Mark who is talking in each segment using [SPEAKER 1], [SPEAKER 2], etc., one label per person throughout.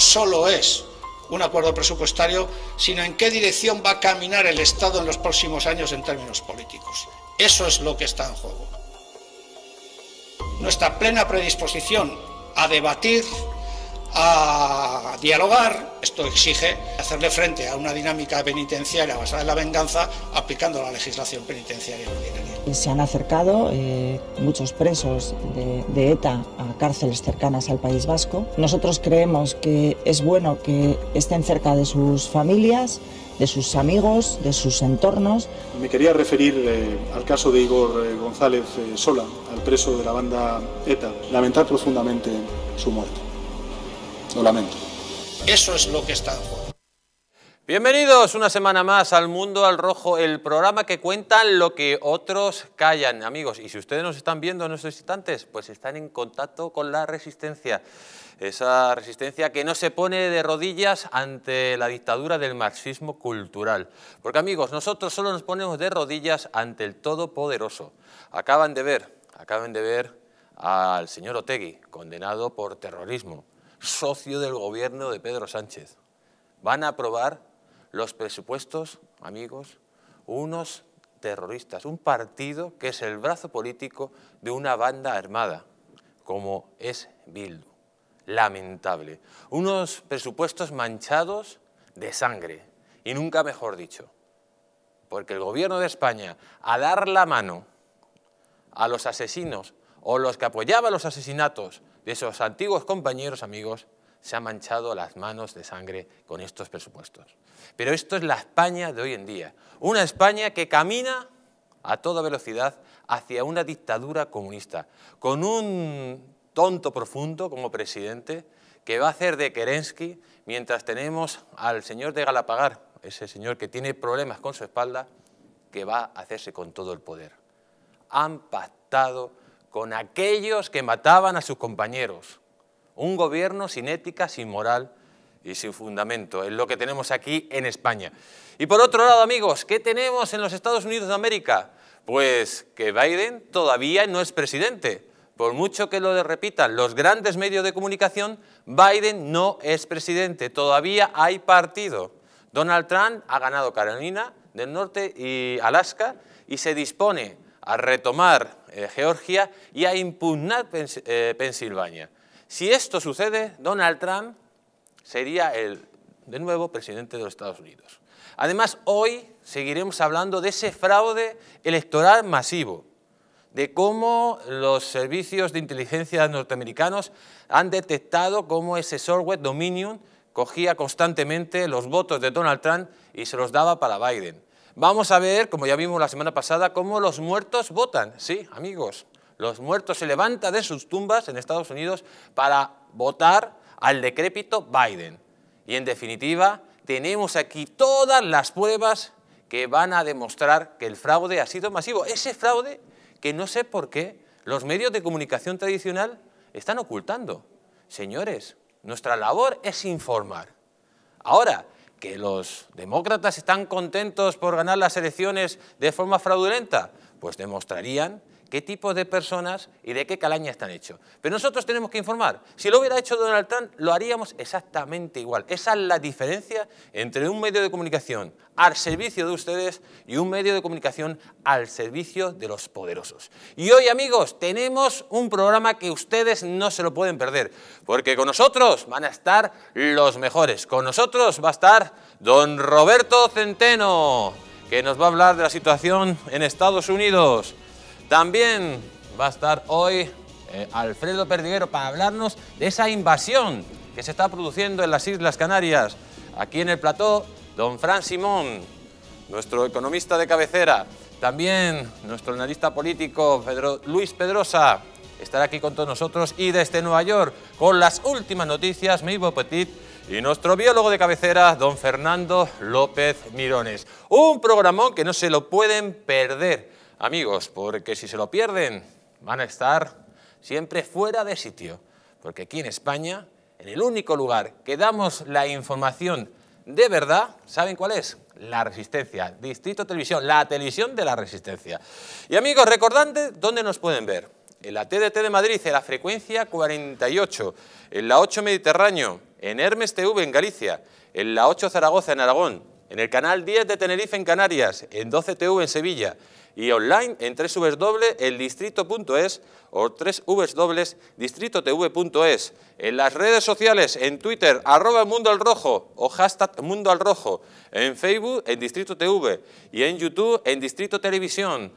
[SPEAKER 1] solo es un acuerdo presupuestario, sino en qué dirección va a caminar el Estado en los próximos años en términos políticos. Eso es lo que está en juego. Nuestra plena predisposición a debatir, a dialogar, esto exige hacerle frente a una dinámica penitenciaria basada en la venganza aplicando la legislación penitenciaria ordinaria.
[SPEAKER 2] Se han acercado eh, muchos presos de, de, ETA a cárceles cercanas al País Vasco. Nosotros creemos que es bueno que estén cerca de sus familias, de sus amigos, de sus entornos.
[SPEAKER 3] Me quería referir eh, al caso de Igor eh, González eh, Sola, al preso de la banda ETA. Lamentar profundamente su muerte. Lo lamento.
[SPEAKER 1] Eso es lo que está en juego.
[SPEAKER 4] Bienvenidos una semana más al Mundo al Rojo, el programa que cuenta lo que otros callan. Amigos, y si ustedes nos están viendo en estos instantes, pues están en contacto con la resistencia. Esa resistencia que no se pone de rodillas ante la dictadura del marxismo cultural. Porque amigos, nosotros solo nos ponemos de rodillas ante el Todopoderoso. Acaban de ver, acaban de ver al señor Otegui, condenado por terrorismo, socio del gobierno de Pedro Sánchez. Van a aprobar los presupuestos, amigos, unos terroristas, un partido que es el brazo político de una banda armada, como es Bildu. Lamentable. Unos presupuestos manchados de sangre, y nunca mejor dicho, porque el gobierno de España, a dar la mano a los asesinos o los que apoyaban los asesinatos de esos antiguos compañeros amigos, se ha manchado las manos de sangre con estos presupuestos. Pero esto es la España de hoy en día, una España que camina a toda velocidad hacia una dictadura comunista, con un tonto profundo como presidente que va a hacer de Kerensky mientras tenemos al señor de Galapagar, ese señor que tiene problemas con su espalda, que va a hacerse con todo el poder. Han pactado con aquellos que mataban a sus compañeros, un gobierno sin ética, sin moral y sin fundamento. Es lo que tenemos aquí en España. Y por otro lado, amigos, ¿qué tenemos en los Estados Unidos de América? Pues que Biden todavía no es presidente. Por mucho que lo repitan los grandes medios de comunicación, Biden no es presidente. Todavía hay partido. Donald Trump ha ganado Carolina del Norte y Alaska y se dispone a retomar eh, Georgia y a impugnar eh, Pensilvania. Si esto sucede, Donald Trump sería el, de nuevo, presidente de los Estados Unidos. Además, hoy seguiremos hablando de ese fraude electoral masivo, de cómo los servicios de inteligencia norteamericanos han detectado cómo ese software Dominion cogía constantemente los votos de Donald Trump y se los daba para Biden. Vamos a ver, como ya vimos la semana pasada, cómo los muertos votan. Sí, amigos, los muertos se levantan de sus tumbas en Estados Unidos para votar al decrépito Biden. Y en definitiva, tenemos aquí todas las pruebas que van a demostrar que el fraude ha sido masivo. Ese fraude que no sé por qué los medios de comunicación tradicional están ocultando. Señores, nuestra labor es informar. Ahora, que los demócratas están contentos por ganar las elecciones de forma fraudulenta, pues demostrarían qué tipo de personas y de qué calaña están hechos. Pero nosotros tenemos que informar. Si lo hubiera hecho Donald Trump, lo haríamos exactamente igual. Esa es la diferencia entre un medio de comunicación al servicio de ustedes y un medio de comunicación al servicio de los poderosos. Y hoy, amigos, tenemos un programa que ustedes no se lo pueden perder, porque con nosotros van a estar los mejores. Con nosotros va a estar don Roberto Centeno, que nos va a hablar de la situación en Estados Unidos. También va a estar hoy eh, Alfredo Perdiguero para hablarnos de esa invasión que se está produciendo en las Islas Canarias. Aquí en el plató, don Fran Simón, nuestro economista de cabecera. También nuestro analista político, Luis Pedrosa, estará aquí con todos nosotros. Y desde Nueva York, con las últimas noticias, Meibo Petit y nuestro biólogo de cabecera, don Fernando López Mirones. Un programón que no se lo pueden perder amigos, porque si se lo pierden van a estar siempre fuera de sitio, porque aquí en España, en el único lugar que damos la información de verdad, ¿saben cuál es? La Resistencia, Distrito Televisión, la televisión de la Resistencia. Y amigos, recordad dónde nos pueden ver. En la TDT de Madrid, en la frecuencia 48, en la 8 Mediterráneo, en Hermes TV en Galicia, en la 8 Zaragoza en Aragón, en el canal 10 de Tenerife en Canarias, en 12 TV en Sevilla y online en www.eldistrito.es o www.distritotv.es. En las redes sociales, en Twitter, arroba Mundo al Rojo o hashtag Mundo al Rojo. En Facebook, en Distrito TV y en YouTube, en Distrito Televisión.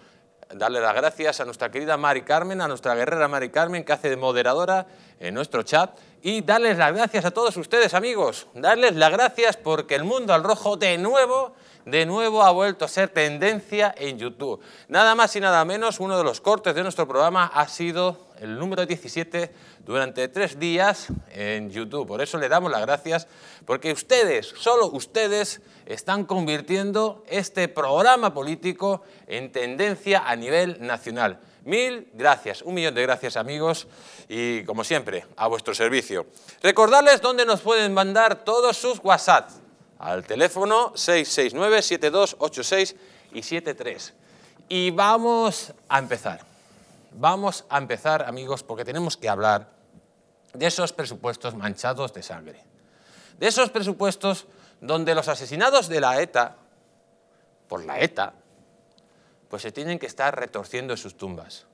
[SPEAKER 4] Darle las gracias a nuestra querida Mari Carmen, a nuestra guerrera Mari Carmen, que hace de moderadora en nuestro chat. Y darles las gracias a todos ustedes, amigos. Darles las gracias porque el Mundo al Rojo de nuevo de nuevo ha vuelto a ser tendencia en YouTube. Nada más y nada menos, uno de los cortes de nuestro programa ha sido el número 17 durante tres días en YouTube. Por eso le damos las gracias, porque ustedes, solo ustedes, están convirtiendo este programa político en tendencia a nivel nacional. Mil gracias, un millón de gracias amigos y como siempre, a vuestro servicio. Recordarles dónde nos pueden mandar todos sus WhatsApp al teléfono 669 7286 y 73. Y vamos a empezar. Vamos a empezar, amigos, porque tenemos que hablar de esos presupuestos manchados de sangre. De esos presupuestos donde los asesinados de la ETA, por la ETA, pues se tienen que estar retorciendo en sus tumbas.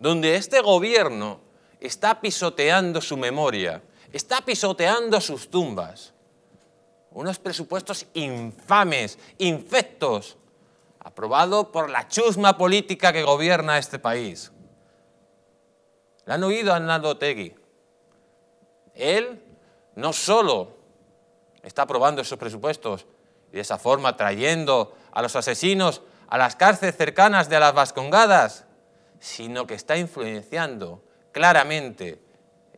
[SPEAKER 4] Donde este gobierno está pisoteando su memoria, está pisoteando sus tumbas unos presupuestos infames, infectos, aprobado por la chusma política que gobierna este país. Le han oído a Tegui. Él no solo está aprobando esos presupuestos y de esa forma trayendo a los asesinos a las cárceles cercanas de las Vascongadas, sino que está influenciando claramente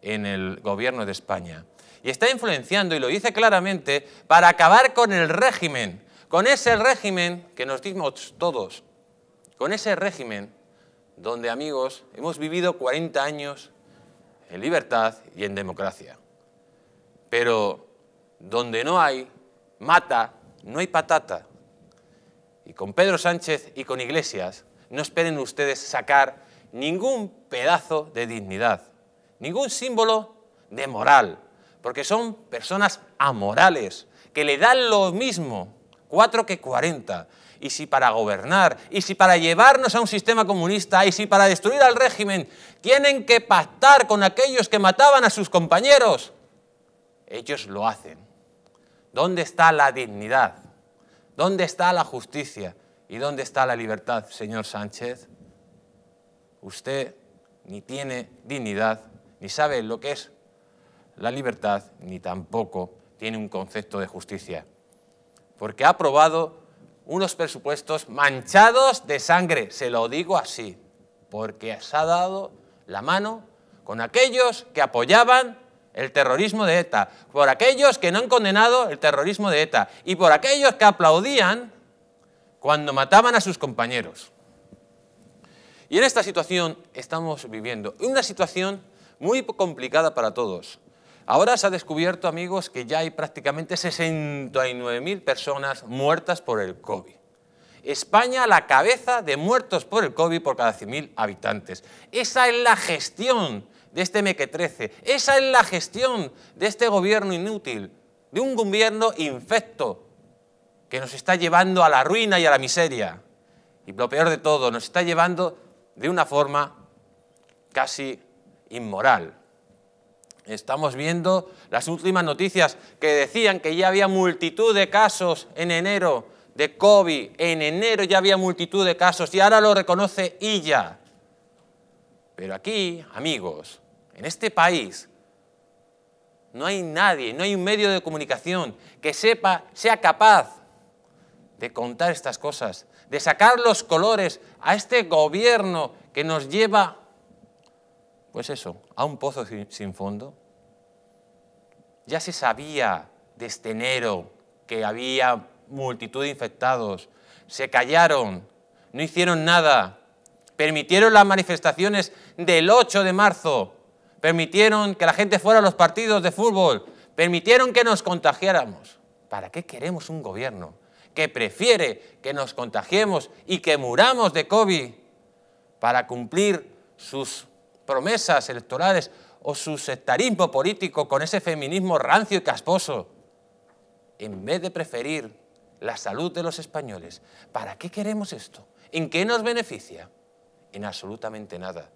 [SPEAKER 4] en el gobierno de España y está influenciando, y lo dice claramente, para acabar con el régimen, con ese régimen que nos dimos todos, con ese régimen donde, amigos, hemos vivido 40 años en libertad y en democracia. Pero donde no hay mata, no hay patata. Y con Pedro Sánchez y con Iglesias no esperen ustedes sacar ningún pedazo de dignidad, ningún símbolo de moral, porque son personas amorales, que le dan lo mismo, cuatro que cuarenta. Y si para gobernar, y si para llevarnos a un sistema comunista, y si para destruir al régimen, tienen que pactar con aquellos que mataban a sus compañeros, ellos lo hacen. ¿Dónde está la dignidad? ¿Dónde está la justicia? ¿Y dónde está la libertad, señor Sánchez? Usted ni tiene dignidad, ni sabe lo que es la libertad ni tampoco tiene un concepto de justicia, porque ha aprobado unos presupuestos manchados de sangre, se lo digo así, porque se ha dado la mano con aquellos que apoyaban el terrorismo de ETA, por aquellos que no han condenado el terrorismo de ETA y por aquellos que aplaudían cuando mataban a sus compañeros. Y en esta situación estamos viviendo, una situación muy complicada para todos, Ahora se ha descubierto, amigos, que ya hay prácticamente 69.000 personas muertas por el COVID. España a la cabeza de muertos por el COVID por cada 100.000 habitantes. Esa es la gestión de este mequetrece. Esa es la gestión de este gobierno inútil, de un gobierno infecto que nos está llevando a la ruina y a la miseria. Y lo peor de todo, nos está llevando de una forma casi inmoral. Estamos viendo las últimas noticias que decían que ya había multitud de casos en enero de COVID. En enero ya había multitud de casos y ahora lo reconoce ella. Pero aquí, amigos, en este país, no hay nadie, no hay un medio de comunicación que sepa, sea capaz de contar estas cosas, de sacar los colores a este gobierno que nos lleva pues eso, a un pozo sin fondo. Ya se sabía desde enero que había multitud de infectados. Se callaron, no hicieron nada. Permitieron las manifestaciones del 8 de marzo. Permitieron que la gente fuera a los partidos de fútbol. Permitieron que nos contagiáramos. ¿Para qué queremos un gobierno que prefiere que nos contagiemos y que muramos de COVID para cumplir sus promesas electorales o su sectarismo político con ese feminismo rancio y casposo, en vez de preferir la salud de los españoles, ¿para qué queremos esto? ¿En qué nos beneficia? En absolutamente nada.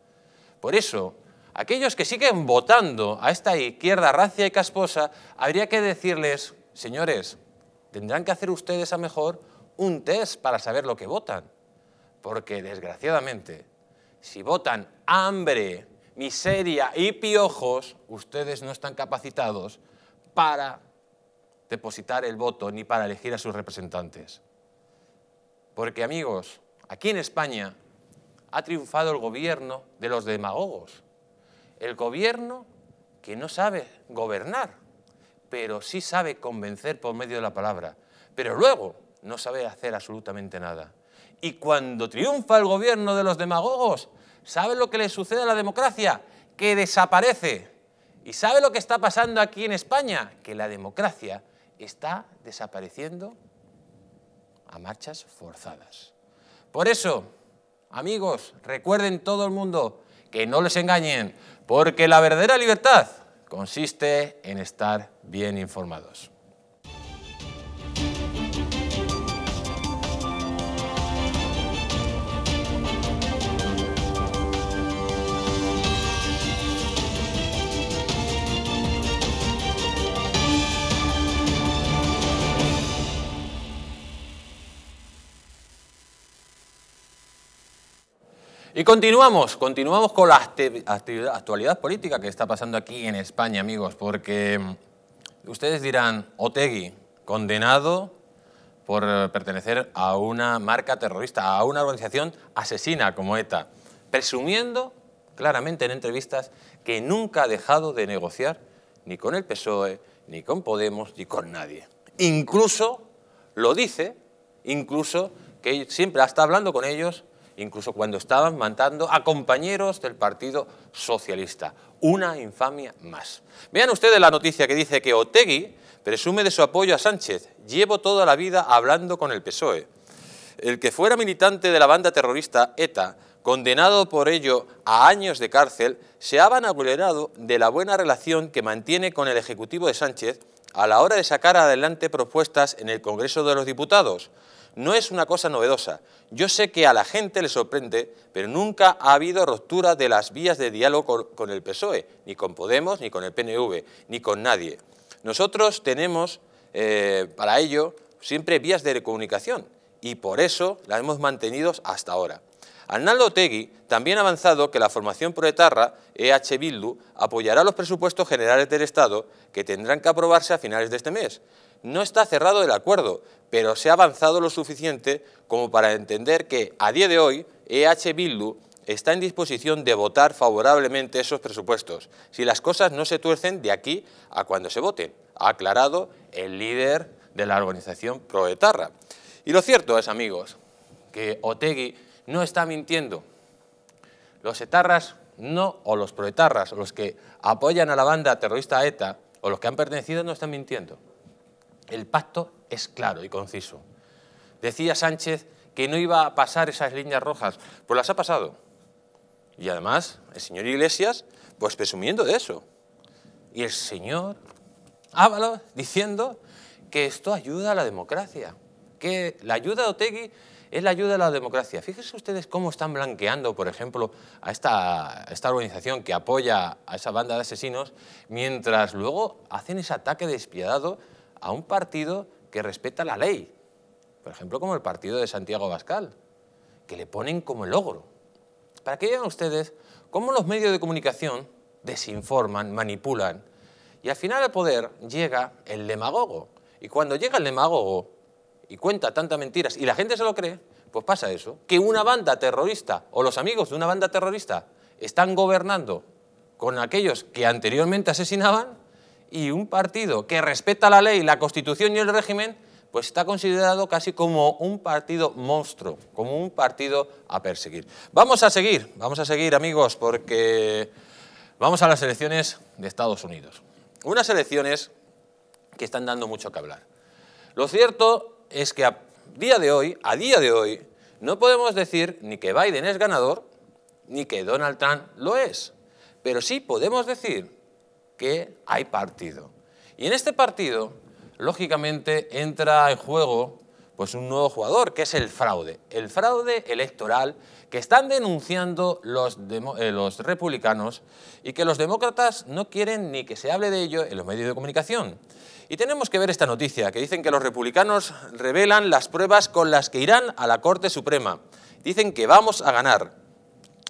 [SPEAKER 4] Por eso, aquellos que siguen votando a esta izquierda rancia y casposa, habría que decirles, señores, tendrán que hacer ustedes a mejor un test para saber lo que votan. Porque desgraciadamente, si votan hambre, miseria y piojos, ustedes no están capacitados para depositar el voto ni para elegir a sus representantes. Porque amigos, aquí en España ha triunfado el gobierno de los demagogos, el gobierno que no sabe gobernar, pero sí sabe convencer por medio de la palabra, pero luego no sabe hacer absolutamente nada. Y cuando triunfa el gobierno de los demagogos, ¿sabe lo que le sucede a la democracia? Que desaparece. ¿Y sabe lo que está pasando aquí en España? Que la democracia está desapareciendo a marchas forzadas. Por eso, amigos, recuerden todo el mundo que no les engañen, porque la verdadera libertad consiste en estar bien informados. Y continuamos, continuamos con la actualidad política que está pasando aquí en España, amigos, porque mm, ustedes dirán, Otegui, condenado por pertenecer a una marca terrorista, a una organización asesina como ETA, presumiendo claramente en entrevistas que nunca ha dejado de negociar ni con el PSOE, ni con Podemos, ni con nadie. Incluso lo dice, incluso que siempre está hablando con ellos incluso cuando estaban matando a compañeros del Partido Socialista. Una infamia más. Vean ustedes la noticia que dice que Otegui presume de su apoyo a Sánchez. Llevo toda la vida hablando con el PSOE. El que fuera militante de la banda terrorista ETA, condenado por ello a años de cárcel, se ha vanagloriado de la buena relación que mantiene con el Ejecutivo de Sánchez a la hora de sacar adelante propuestas en el Congreso de los Diputados no es una cosa novedosa. Yo sé que a la gente le sorprende, pero nunca ha habido ruptura de las vías de diálogo con el PSOE, ni con Podemos, ni con el PNV, ni con nadie. Nosotros tenemos eh, para ello siempre vías de comunicación y por eso las hemos mantenido hasta ahora. Arnaldo Otegui también ha avanzado que la formación proetarra, EH Bildu, apoyará los presupuestos generales del Estado que tendrán que aprobarse a finales de este mes. No está cerrado el acuerdo, pero se ha avanzado lo suficiente como para entender que a día de hoy EH Bildu está en disposición de votar favorablemente esos presupuestos, si las cosas no se tuercen de aquí a cuando se voten, ha aclarado el líder de la organización proetarra. Y lo cierto es, amigos, que Otegui no está mintiendo. Los etarras no, o los proetarras, los que apoyan a la banda terrorista ETA, o los que han pertenecido, no están mintiendo. El pacto es claro y conciso. Decía Sánchez que no iba a pasar esas líneas rojas, pues las ha pasado. Y además, el señor Iglesias, pues presumiendo de eso. Y el señor Ábalos diciendo que esto ayuda a la democracia, que la ayuda de Otegui es la ayuda a la democracia. Fíjense ustedes cómo están blanqueando, por ejemplo, a esta, esta organización que apoya a esa banda de asesinos, mientras luego hacen ese ataque despiadado a un partido que respeta la ley, por ejemplo, como el partido de Santiago Bascal, que le ponen como el logro. Para que vean ustedes cómo los medios de comunicación desinforman, manipulan, y al final al poder llega el demagogo. Y cuando llega el demagogo y cuenta tantas mentiras y la gente se lo cree, pues pasa eso, que una banda terrorista o los amigos de una banda terrorista están gobernando con aquellos que anteriormente asesinaban y un partido que respeta la ley, la constitución y el régimen, pues está considerado casi como un partido monstruo, como un partido a perseguir. Vamos a seguir, vamos a seguir amigos, porque vamos a las elecciones de Estados Unidos. Unas elecciones que están dando mucho que hablar. Lo cierto es que a día de hoy, a día de hoy, no podemos decir ni que Biden es ganador, ni que Donald Trump lo es. pero sí podemos decir que hay partido. Y en este partido, lógicamente, entra en juego pues un nuevo jugador, que es el fraude. El fraude electoral que están denunciando los, eh, los republicanos y que los demócratas no quieren ni que se hable de ello en los medios de comunicación. Y tenemos que ver esta noticia, que dicen que los republicanos revelan las pruebas con las que irán a la Corte Suprema. Dicen que vamos a ganar.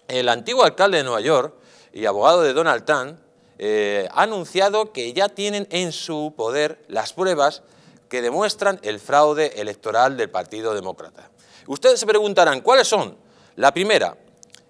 [SPEAKER 4] El antiguo alcalde de Nueva York y abogado de Donald Trump eh, ha anunciado que ya tienen en su poder las pruebas que demuestran el fraude electoral del Partido Demócrata. Ustedes se preguntarán, ¿cuáles son? La primera,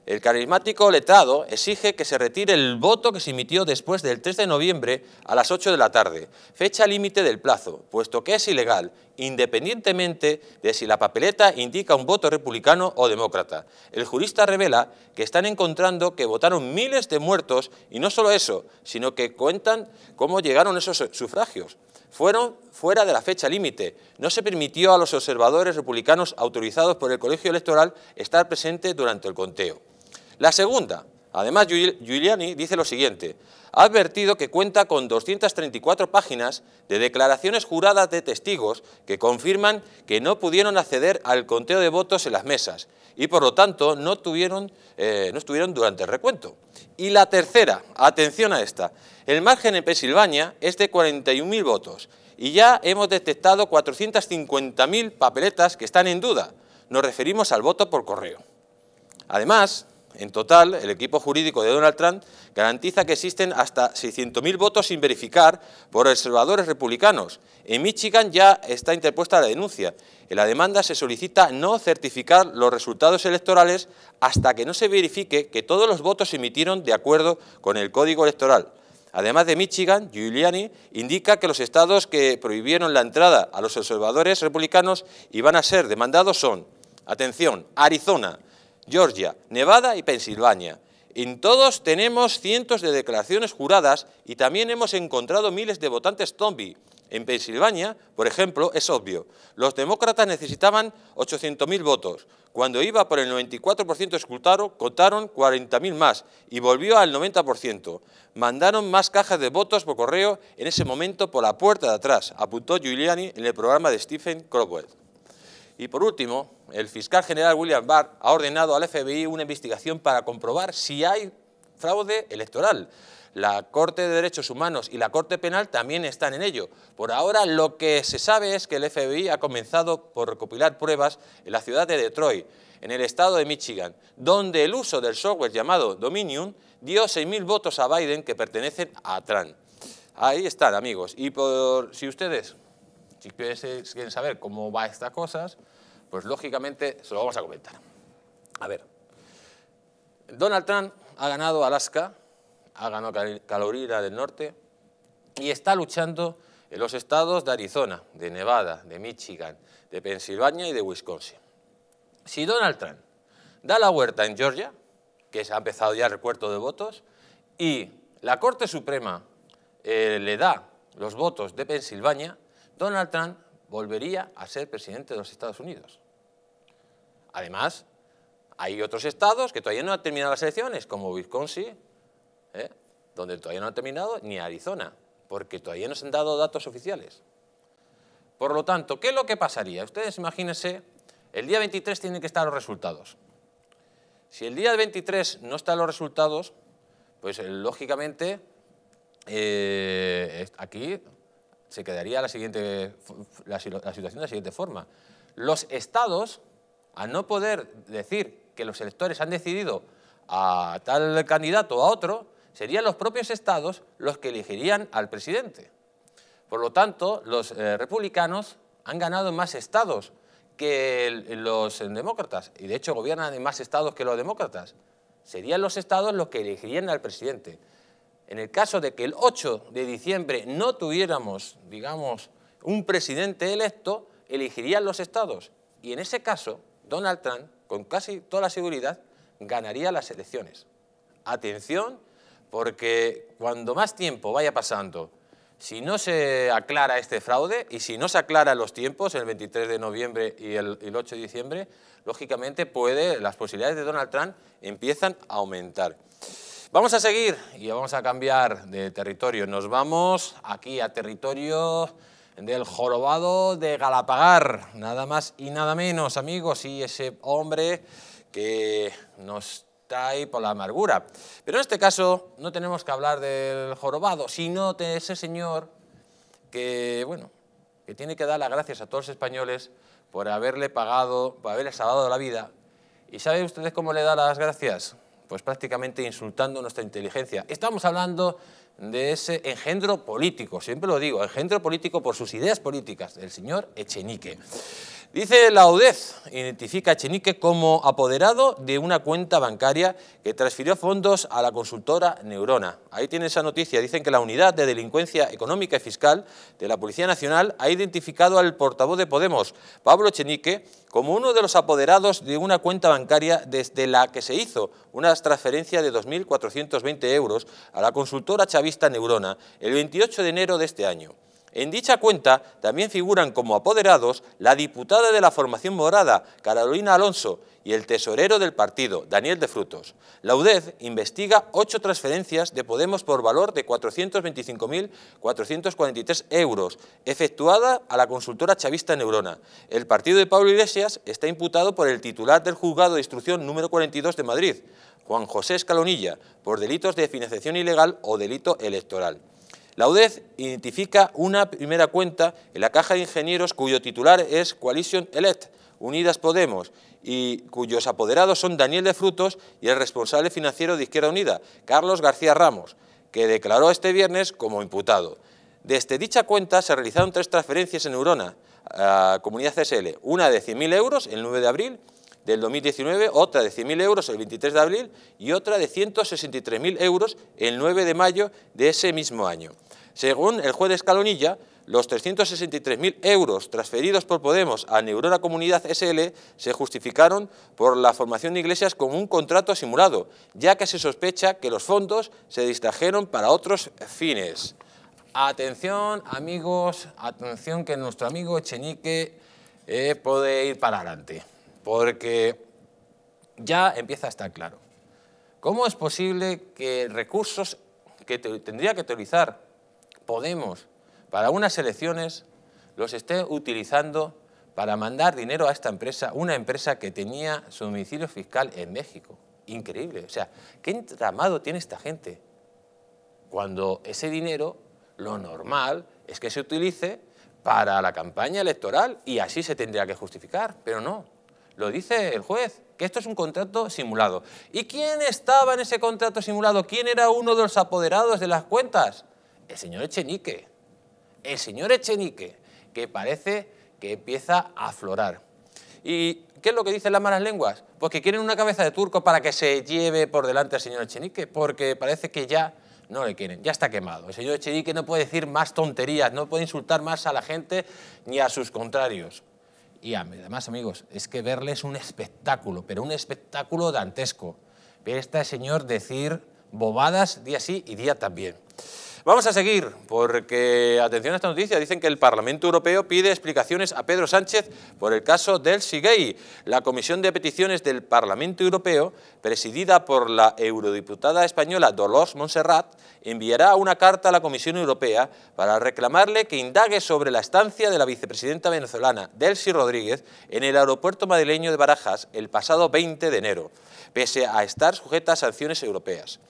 [SPEAKER 4] el carismático letrado exige que se retire el voto que se emitió después del 3 de noviembre a las 8 de la tarde, fecha límite del plazo, puesto que es ilegal, independientemente de si la papeleta indica un voto republicano o demócrata. El jurista revela que están encontrando que votaron miles de muertos y no solo eso, sino que cuentan cómo llegaron esos sufragios fueron fuera de la fecha límite. No se permitió a los observadores republicanos autorizados por el colegio electoral estar presentes durante el conteo. La segunda, además Giuliani dice lo siguiente, ha advertido que cuenta con 234 páginas de declaraciones juradas de testigos que confirman que no pudieron acceder al conteo de votos en las mesas y por lo tanto no, tuvieron, eh, no estuvieron durante el recuento. Y la tercera, atención a esta, el margen en Pensilvania es de 41.000 votos y ya hemos detectado 450.000 papeletas que están en duda. Nos referimos al voto por correo. Además, en total, el equipo jurídico de Donald Trump garantiza que existen hasta 600.000 votos sin verificar por observadores republicanos. En Michigan ya está interpuesta la denuncia. En la demanda se solicita no certificar los resultados electorales hasta que no se verifique que todos los votos se emitieron de acuerdo con el código electoral. Además de Michigan, Giuliani indica que los estados que prohibieron la entrada a los observadores republicanos y van a ser demandados son, atención, Arizona, Georgia, Nevada y Pensilvania. En todos tenemos cientos de declaraciones juradas y también hemos encontrado miles de votantes zombie. En Pensilvania, por ejemplo, es obvio, los demócratas necesitaban 800.000 votos. Cuando iba por el 94% escrutaron, contaron 40.000 más y volvió al 90%. Mandaron más cajas de votos por correo en ese momento por la puerta de atrás, apuntó Giuliani en el programa de Stephen Crowell. Y por último, el fiscal general William Barr ha ordenado al FBI una investigación para comprobar si hay fraude electoral. La Corte de Derechos Humanos y la Corte Penal también están en ello. Por ahora lo que se sabe es que el FBI ha comenzado por recopilar pruebas en la ciudad de Detroit, en el estado de Michigan, donde el uso del software llamado Dominion dio 6.000 votos a Biden que pertenecen a Trump. Ahí están, amigos. Y por si ustedes si quieren saber cómo va estas cosas, pues lógicamente se lo vamos a comentar. A ver, Donald Trump ha ganado Alaska, ha ganado Carolina del Norte y está luchando en los estados de Arizona, de Nevada, de Michigan, de Pensilvania y de Wisconsin. Si Donald Trump da la huerta en Georgia, que se ha empezado ya el recuerto de votos, y la Corte Suprema eh, le da los votos de Pensilvania, Donald Trump volvería a ser presidente de los Estados Unidos. Además, hay otros estados que todavía no han terminado las elecciones, como Wisconsin, ¿eh? donde todavía no han terminado, ni Arizona, porque todavía no se han dado datos oficiales. Por lo tanto, ¿qué es lo que pasaría? Ustedes imagínense, el día 23 tienen que estar los resultados. Si el día 23 no están los resultados, pues eh, lógicamente eh, aquí se quedaría la, siguiente, la, situación de la siguiente forma. Los estados, al no poder decir que los electores han decidido a tal candidato o a otro, serían los propios estados los que elegirían al presidente. Por lo tanto, los eh, republicanos han ganado más estados que los demócratas, y de hecho gobiernan en más estados que los demócratas. Serían los estados los que elegirían al presidente en el caso de que el 8 de diciembre no tuviéramos, digamos, un presidente electo, elegirían los estados. Y en ese caso, Donald Trump, con casi toda la seguridad, ganaría las elecciones. Atención, porque cuando más tiempo vaya pasando, si no se aclara este fraude y si no se aclaran los tiempos, el 23 de noviembre y el, el 8 de diciembre, lógicamente puede, las posibilidades de Donald Trump empiezan a aumentar. Vamos a seguir y vamos a cambiar de territorio. Nos vamos aquí a territorio del jorobado de Galapagar, nada más y nada menos, amigos, y ese hombre que nos trae por la amargura. Pero en este caso no tenemos que hablar del jorobado, sino de ese señor que, bueno, que tiene que dar las gracias a todos los españoles por haberle pagado, por haberle salvado la vida. ¿Y saben ustedes cómo le da las gracias? Pues prácticamente insultando nuestra inteligencia. Estamos hablando de ese engendro político, siempre lo digo, engendro político por sus ideas políticas, del señor Echenique. Dice la UDEZ, identifica a Echenique como apoderado de una cuenta bancaria que transfirió fondos a la consultora Neurona. Ahí tiene esa noticia, dicen que la Unidad de Delincuencia Económica y Fiscal de la Policía Nacional ha identificado al portavoz de Podemos, Pablo Echenique, como uno de los apoderados de una cuenta bancaria desde la que se hizo una transferencia de 2.420 euros a la consultora chavista Neurona el 28 de enero de este año. En dicha cuenta también figuran como apoderados la diputada de la formación morada, Carolina Alonso, y el tesorero del partido, Daniel de Frutos. La UDED investiga ocho transferencias de Podemos por valor de 425.443 euros, efectuada a la consultora chavista Neurona. El partido de Pablo Iglesias está imputado por el titular del juzgado de instrucción número 42 de Madrid, Juan José Escalonilla, por delitos de financiación ilegal o delito electoral. La UDEZ identifica una primera cuenta en la caja de ingenieros cuyo titular es Coalition Elect, Unidas Podemos, y cuyos apoderados son Daniel de Frutos y el responsable financiero de Izquierda Unida, Carlos García Ramos, que declaró este viernes como imputado. Desde dicha cuenta se realizaron tres transferencias en Neurona, a Comunidad CSL, una de 100.000 euros el 9 de abril del 2019, otra de 100.000 euros el 23 de abril y otra de 163.000 euros el 9 de mayo de ese mismo año. Según el juez de Escalonilla, los 363.000 euros transferidos por Podemos a Neurona Comunidad SL se justificaron por la formación de iglesias como un contrato simulado, ya que se sospecha que los fondos se distrajeron para otros fines. Atención, amigos, atención que nuestro amigo Echenique eh, puede ir para adelante porque ya empieza a estar claro. ¿Cómo es posible que recursos que tendría que utilizar Podemos para unas elecciones los esté utilizando para mandar dinero a esta empresa, una empresa que tenía su domicilio fiscal en México? Increíble. O sea, ¿qué entramado tiene esta gente? Cuando ese dinero, lo normal es que se utilice para la campaña electoral y así se tendría que justificar, pero no. Lo dice el juez, que esto es un contrato simulado. ¿Y quién estaba en ese contrato simulado? ¿Quién era uno de los apoderados de las cuentas? El señor Echenique. El señor Echenique, que parece que empieza a aflorar. ¿Y qué es lo que dicen las malas lenguas? Pues que quieren una cabeza de turco para que se lleve por delante al señor Echenique, porque parece que ya no le quieren, ya está quemado. El señor Echenique no puede decir más tonterías, no puede insultar más a la gente ni a sus contrarios. Y además, amigos, es que verle es un espectáculo, pero un espectáculo dantesco. Ver a este señor decir bobadas día sí y día también. Vamos a seguir, porque, atención a esta noticia, dicen que el Parlamento Europeo pide explicaciones a Pedro Sánchez por el caso del SIGEI. La Comisión de Peticiones del Parlamento Europeo, presidida por la eurodiputada española Dolores Montserrat, enviará una carta a la Comisión Europea para reclamarle que indague sobre la estancia de la vicepresidenta venezolana Delcy Rodríguez en el aeropuerto madrileño de Barajas el pasado 20 de enero, pese a estar sujeta a sanciones europeas.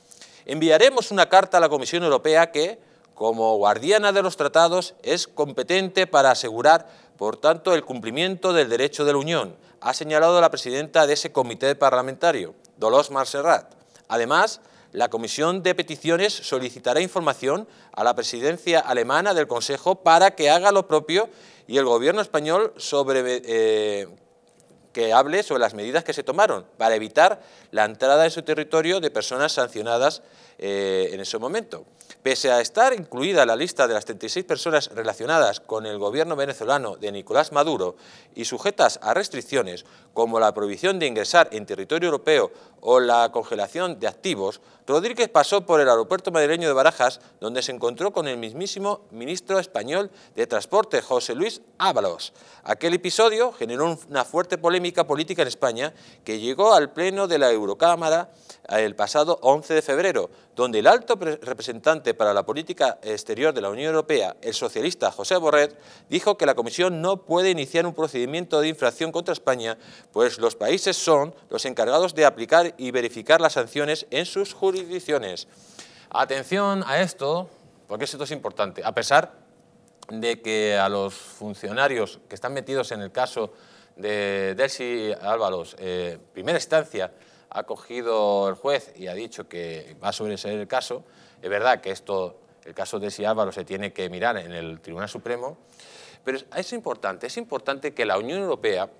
[SPEAKER 4] Enviaremos una carta a la Comisión Europea que, como guardiana de los tratados, es competente para asegurar, por tanto, el cumplimiento del derecho de la Unión, ha señalado la presidenta de ese comité parlamentario, Dolores Marserrat. Además, la Comisión de Peticiones solicitará información a la presidencia alemana del Consejo para que haga lo propio y el gobierno español sobre eh, que hable sobre las medidas que se tomaron para evitar la entrada en su territorio de personas sancionadas eh, en ese momento. Pese a estar incluida la lista de las 36 personas relacionadas con el gobierno venezolano de Nicolás Maduro y sujetas a restricciones como la prohibición de ingresar en territorio europeo o la congelación de activos, Rodríguez pasó por el aeropuerto madrileño de Barajas, donde se encontró con el mismísimo ministro español de Transporte, José Luis Ábalos. Aquel episodio generó una fuerte polémica política en España que llegó al pleno de la Eurocámara el pasado 11 de febrero, donde el alto representante para la política exterior de la Unión Europea, el socialista José Borret, dijo que la Comisión no puede iniciar un procedimiento de infracción contra España, pues los países son los encargados de aplicar y verificar las sanciones en sus jurisdicciones. Atención a esto, porque esto es importante, a pesar de que a los funcionarios que están metidos en el caso de Delcy Álvaros, eh, primera instancia, ha cogido el juez y ha dicho que va a sobreseer el caso. Es verdad que esto, el caso de Si Álvaro se tiene que mirar en el Tribunal Supremo, pero es importante, es importante que la Unión Europea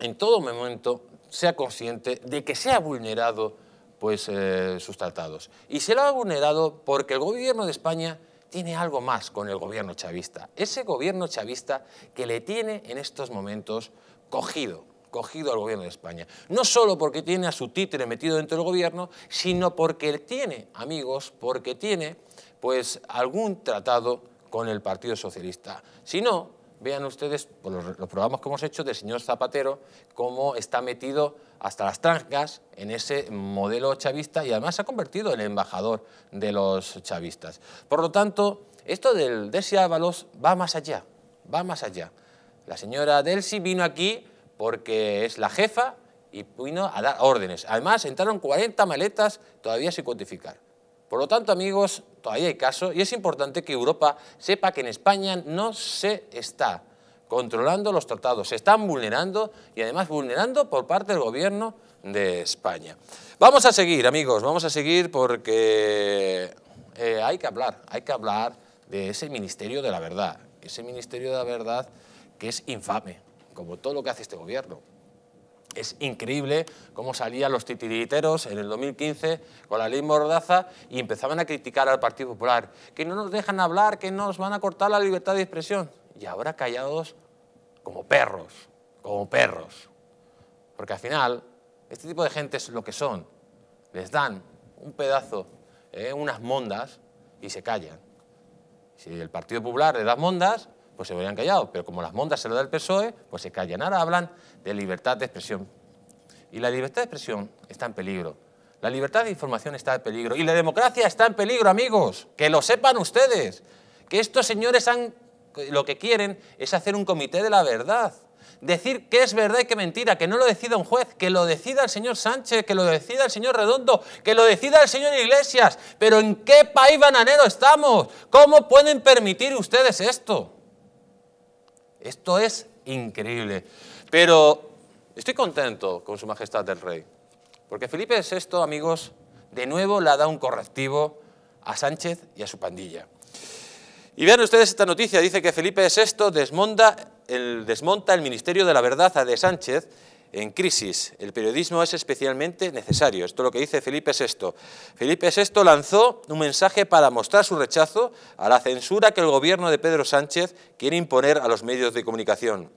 [SPEAKER 4] en todo momento sea consciente de que se ha vulnerado pues, eh, sus tratados. Y se lo ha vulnerado porque el gobierno de España tiene algo más con el gobierno chavista. Ese gobierno chavista que le tiene en estos momentos cogido cogido al gobierno de España. No solo porque tiene a su títere metido dentro del gobierno, sino porque tiene amigos, porque tiene pues algún tratado con el Partido Socialista. Si no, vean ustedes por los, programas que hemos hecho del señor Zapatero, cómo está metido hasta las trancas en ese modelo chavista y además se ha convertido en el embajador de los chavistas. Por lo tanto, esto del Delsi Ábalos va más allá, va más allá. La señora Delsi vino aquí porque es la jefa y vino a dar órdenes. Además, entraron 40 maletas todavía sin cuantificar. Por lo tanto, amigos, todavía hay caso y es importante que Europa sepa que en España no se está controlando los tratados, se están vulnerando y además vulnerando por parte del gobierno de España. Vamos a seguir, amigos, vamos a seguir porque eh, hay que hablar, hay que hablar de ese Ministerio de la Verdad, ese Ministerio de la Verdad que es infame, como todo lo que hace este gobierno. Es increíble cómo salían los titiriteros en el 2015 con la ley Mordaza y empezaban a criticar al Partido Popular, que no nos dejan hablar, que nos van a cortar la libertad de expresión. Y ahora callados como perros, como perros. Porque al final, este tipo de gente es lo que son. Les dan un pedazo, eh, unas mondas y se callan. Si el Partido Popular le da mondas, pues se habrían callado, pero como las mondas se lo da el PSOE, pues se callan. Ahora hablan de libertad de expresión. Y la libertad de expresión está en peligro. La libertad de información está en peligro. Y la democracia está en peligro, amigos. Que lo sepan ustedes. Que estos señores han, lo que quieren es hacer un comité de la verdad. Decir qué es verdad y qué mentira, que no lo decida un juez, que lo decida el señor Sánchez, que lo decida el señor Redondo, que lo decida el señor Iglesias. Pero ¿en qué país bananero estamos? ¿Cómo pueden permitir ustedes esto? Esto es increíble. Pero estoy contento con Su Majestad el Rey, porque Felipe VI, amigos, de nuevo le dado un correctivo a Sánchez y a su pandilla. Y vean ustedes esta noticia, dice que Felipe VI desmonta el, desmonta el Ministerio de la Verdad de Sánchez en crisis. El periodismo es especialmente necesario. Esto es lo que dice Felipe VI. Felipe VI lanzó un mensaje para mostrar su rechazo a la censura que el gobierno de Pedro Sánchez quiere imponer a los medios de comunicación.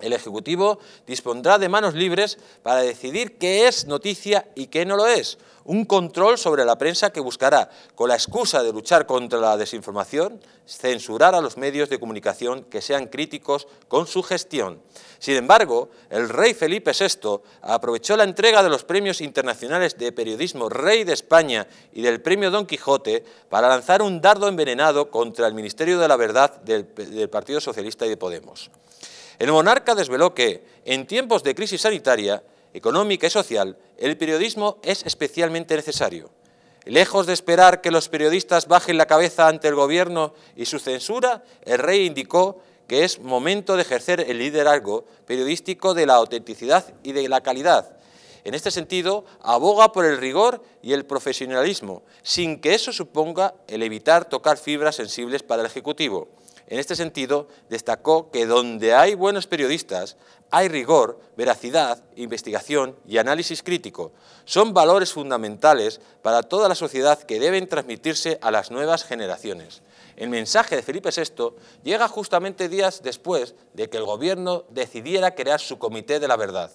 [SPEAKER 4] El Ejecutivo dispondrá de manos libres para decidir qué es noticia y qué no lo es. Un control sobre la prensa que buscará, con la excusa de luchar contra la desinformación, censurar a los medios de comunicación que sean críticos con su gestión. Sin embargo, el rey Felipe VI aprovechó la entrega de los premios internacionales de periodismo Rey de España y del premio Don Quijote para lanzar un dardo envenenado contra el Ministerio de la Verdad del, Partido Socialista y de Podemos. El monarca desveló que, en tiempos de crisis sanitaria, económica y social, el periodismo es especialmente necesario. Lejos de esperar que los periodistas bajen la cabeza ante el gobierno y su censura, el rey indicó que es momento de ejercer el liderazgo periodístico de la autenticidad y de la calidad. En este sentido, aboga por el rigor y el profesionalismo, sin que eso suponga el evitar tocar fibras sensibles para el Ejecutivo. En este sentido, destacó que donde hay buenos periodistas, hay rigor, veracidad, investigación y análisis crítico. Son valores fundamentales para toda la sociedad que deben transmitirse a las nuevas generaciones. El mensaje de Felipe VI llega justamente días después de que el gobierno decidiera crear su Comité de la Verdad.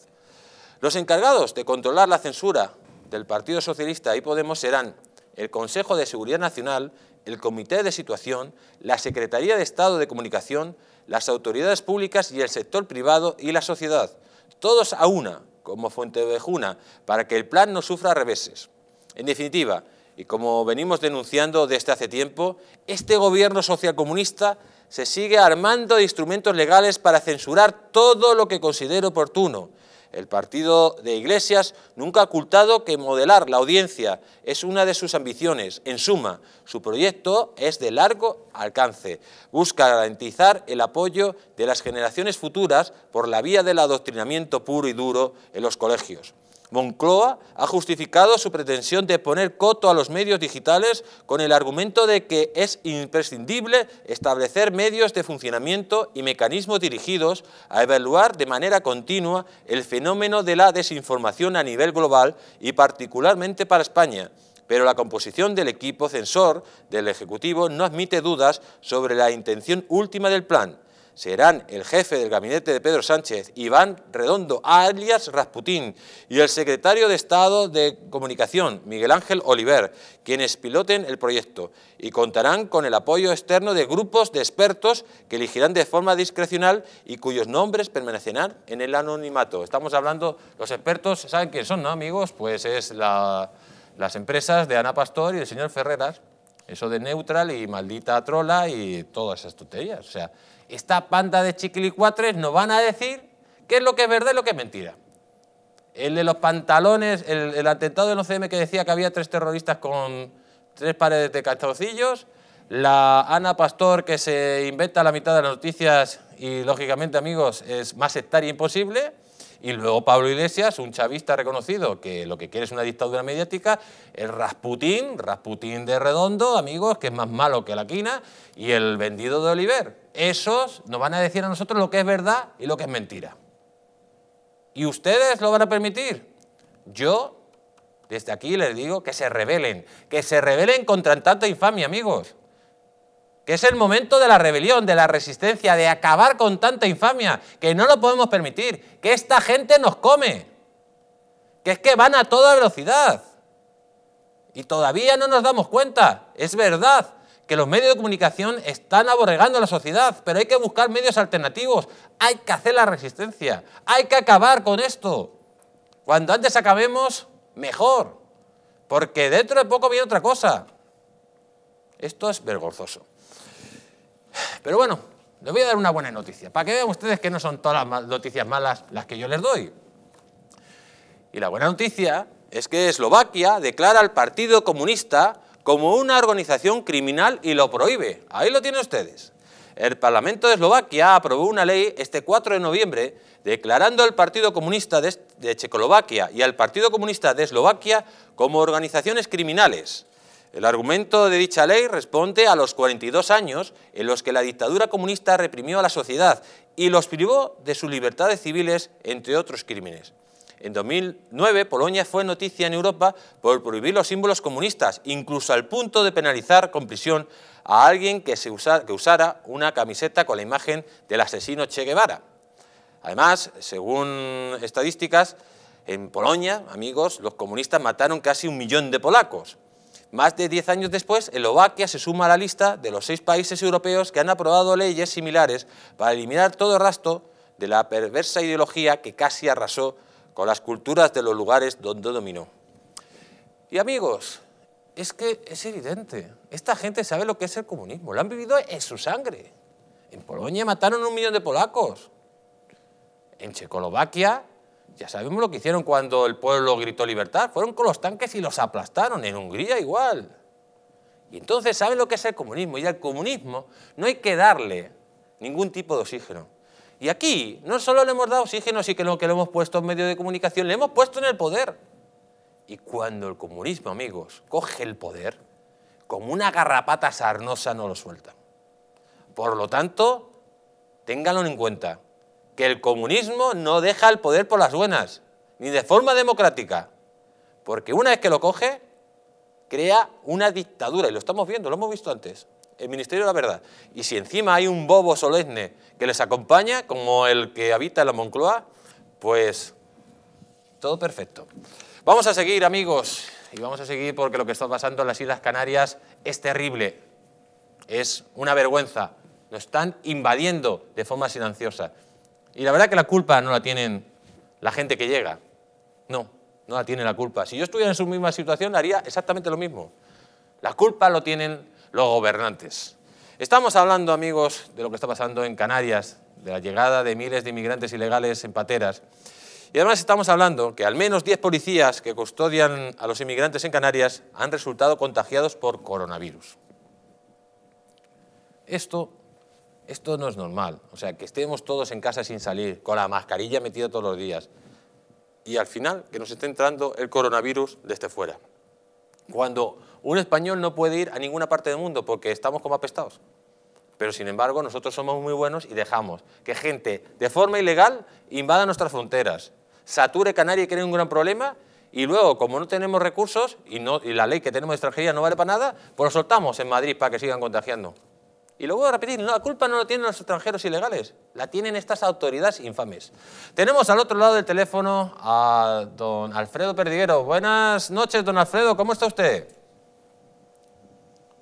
[SPEAKER 4] Los encargados de controlar la censura del Partido Socialista y Podemos serán el Consejo de Seguridad Nacional, el Comité de Situación, la Secretaría de Estado de Comunicación, las autoridades públicas y el sector privado y la sociedad, todos a una, como Fuentevejuna, para que el plan no sufra reveses. En definitiva, y como venimos denunciando desde hace tiempo, este gobierno socialcomunista se sigue armando de instrumentos legales para censurar todo lo que considere oportuno. El partido de Iglesias nunca ha ocultado que modelar la audiencia es una de sus ambiciones. En suma, su proyecto es de largo alcance. Busca garantizar el apoyo de las generaciones futuras por la vía del adoctrinamiento puro y duro en los colegios. Moncloa ha justificado su pretensión de poner coto a los medios digitales con el argumento de que es imprescindible establecer medios de funcionamiento y mecanismos dirigidos a evaluar de manera continua el fenómeno de la desinformación a nivel global y particularmente para España. Pero la composición del equipo censor del Ejecutivo no admite dudas sobre la intención última del plan, serán el jefe del gabinete de Pedro Sánchez, Iván Redondo, alias Rasputín, y el secretario de Estado de Comunicación, Miguel Ángel Oliver, quienes piloten el proyecto y contarán con el apoyo externo de grupos de expertos que elegirán de forma discrecional y cuyos nombres permanecerán en el anonimato. Estamos hablando, los expertos, ¿saben quién son, no, amigos? Pues es las empresas de Ana Pastor y del señor Ferreras, eso de Neutral y Maldita Trola y todas esas tonterías. O sea, esta panda de chiquilicuatres nos van a decir qué es lo que es verdad y lo que es mentira. El de los pantalones, el, atentado del OCM que decía que había tres terroristas con tres paredes de calzoncillos, la Ana Pastor que se inventa la mitad de las noticias y, lógicamente, amigos, es más sectaria imposible, y luego Pablo Iglesias, un chavista reconocido que lo que quiere es una dictadura mediática, el Rasputín, Rasputín de Redondo, amigos, que es más malo que la quina, y el vendido de Oliver. Esos nos van a decir a nosotros lo que es verdad y lo que es mentira. ¿Y ustedes lo van a permitir? Yo, desde aquí les digo que se rebelen, que se rebelen contra tanta infamia, amigos que es el momento de la rebelión, de la resistencia, de acabar con tanta infamia, que no lo podemos permitir, que esta gente nos come, que es que van a toda velocidad. Y todavía no nos damos cuenta, es verdad que los medios de comunicación están aborregando a la sociedad, pero hay que buscar medios alternativos, hay que hacer la resistencia, hay que acabar con esto. Cuando antes acabemos, mejor, porque dentro de poco viene otra cosa. Esto es vergonzoso. Pero bueno, les voy a dar una buena noticia, para que vean ustedes que no son todas las noticias malas las que yo les doy. Y la buena noticia es que Eslovaquia declara al Partido Comunista como una organización criminal y lo prohíbe. Ahí lo tienen ustedes. El Parlamento de Eslovaquia aprobó una ley este 4 de noviembre declarando al Partido Comunista de Checoslovaquia y al Partido Comunista de Eslovaquia como organizaciones criminales. El argumento de dicha ley responde a los 42 años en los que la dictadura comunista reprimió a la sociedad y los privó de sus libertades civiles, entre otros crímenes. En 2009, Polonia fue noticia en Europa por prohibir los símbolos comunistas, incluso al punto de penalizar con prisión a alguien que, usara una camiseta con la imagen del asesino Che Guevara. Además, según estadísticas, en Polonia, amigos, los comunistas mataron casi un millón de polacos. Más de 10 años después, Eslovaquia se suma a la lista de los seis países europeos que han aprobado leyes similares para eliminar todo rastro de la perversa ideología que casi arrasó con las culturas de los lugares donde dominó. Y amigos, es que es evidente, esta gente sabe lo que es el comunismo, lo han vivido en su sangre. En Polonia mataron un millón de polacos. En Checoslovaquia ya sabemos lo que hicieron cuando el pueblo gritó libertad. Fueron con los tanques y los aplastaron. En Hungría igual. Y entonces saben lo que es el comunismo. Y al comunismo no hay que darle ningún tipo de oxígeno. Y aquí no solo le hemos dado oxígeno, sino que lo hemos puesto en medio de comunicación, le hemos puesto en el poder. Y cuando el comunismo, amigos, coge el poder, como una garrapata sarnosa no lo suelta. Por lo tanto, ténganlo en cuenta que el comunismo no deja el poder por las buenas, ni de forma democrática, porque una vez que lo coge, crea una dictadura, y lo estamos viendo, lo hemos visto antes, el Ministerio de la Verdad. Y si encima hay un bobo solemne que les acompaña, como el que habita en la Moncloa, pues todo perfecto. Vamos a seguir, amigos, y vamos a seguir porque lo que está pasando en las Islas Canarias es terrible, es una vergüenza. Nos están invadiendo de forma silenciosa. Y la verdad que la culpa no la tienen la gente que llega. No, no la tiene la culpa. Si yo estuviera en su misma situación, haría exactamente lo mismo. La culpa lo tienen los gobernantes. Estamos hablando, amigos, de lo que está pasando en Canarias, de la llegada de miles de inmigrantes ilegales en pateras. Y además estamos hablando que al menos 10 policías que custodian a los inmigrantes en Canarias han resultado contagiados por coronavirus. Esto, esto no es normal. O sea, que estemos todos en casa sin salir, con la mascarilla metida todos los días. Y al final, que nos esté entrando el coronavirus desde fuera. Cuando un español no puede ir a ninguna parte del mundo porque estamos como apestados. Pero sin embargo, nosotros somos muy buenos y dejamos que gente de forma ilegal invada nuestras fronteras, sature Canarias y cree un gran problema y luego, como no tenemos recursos y, la ley que tenemos de extranjería no vale para nada, pues lo soltamos en Madrid para que sigan contagiando. Y lo voy a repetir, la culpa no la tienen los extranjeros ilegales, la tienen estas autoridades infames. Tenemos al otro lado del teléfono a don Alfredo Perdiguero. Buenas noches, don Alfredo, ¿cómo está usted?